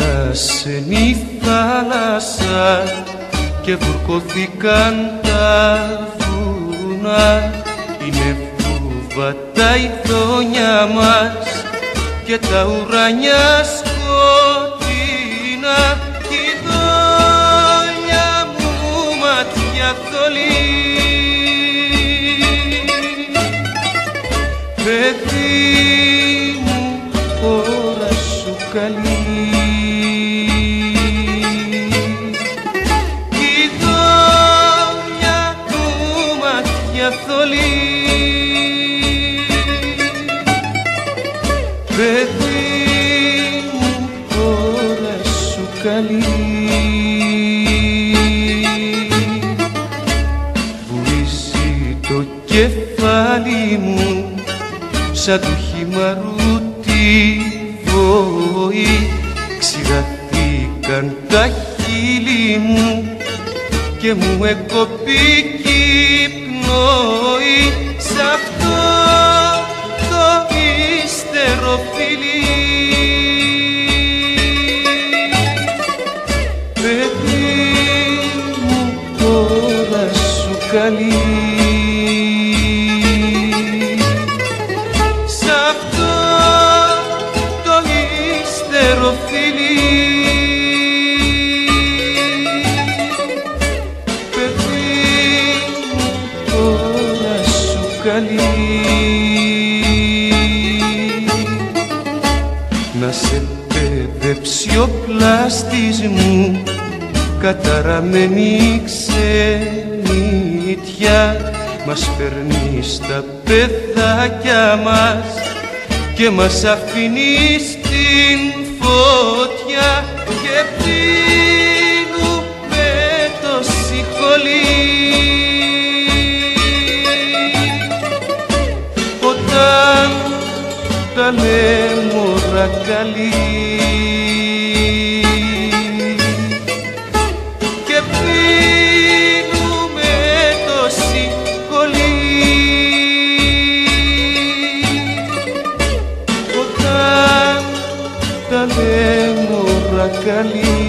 σπάσεν η θάλασσα και βουρκωθήκαν τα βουνά είναι φούβα τα ειδόνια μας και τα ουρανιά θολή παιδί μου ώρα σου καλή. Βουήσει το κεφάλι μου σαν του χυμαρού τη βοή. Ξηραθήκαν τα χείλη μου και μου εκοπήκε η πνοή σ' αυτό το ύστερο φιλί. Παιδί μου τώρα σου καλή καλή. Να σε παιδέψει ο πλάστης μου καταραμένη ξενιτιά. Μας φέρνεις στα παιδάκια μας και μας αφήνεις στην φωτιά βάλε μωρά καλή και το σηκωλί. Όταν τα καλή